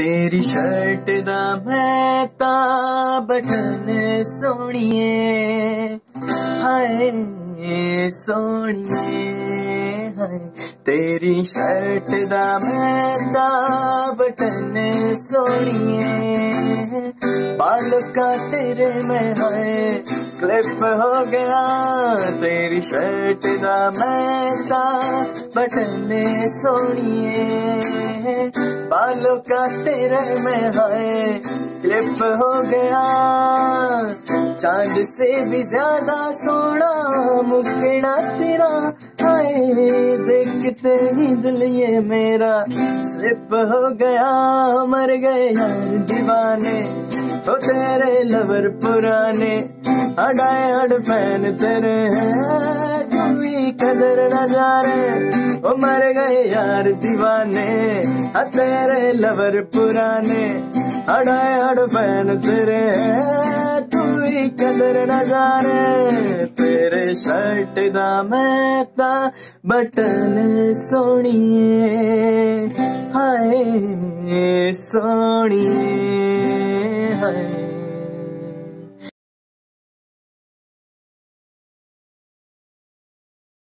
تیری شرٹ دا میں تا بٹن سونیے ہائے سونیے ہائے۔ تیری شرٹ دا میں تا بٹن سونیے بال کا تیرے میں، ہائے۔ کلپ ہو گیا، تیری شرٹ دا میں تا بٹن سونیے۔ بالوں کا تیرے میں ہے کلپ ہو گیا۔ چاند سے بھی زیادہ سونا، مکڑا تیرا ہائے دیکھتے ہی دل، یہ میرا سلپ ہو گیا۔ مر گئے دیوانے۔ تو تیرے لور پرانے اڈائے اڈ فین تیرے ہیں۔ کوئی قدر نہ جا رہے وہ مر گئے یار دیوانے۔ ہاں تیرے لور پرانے اڑائے اڑ فین تیرے تھی قدر نہ جا تیرے شرٹ دا میں تا بٹن سونیے۔ ہائے سونیے۔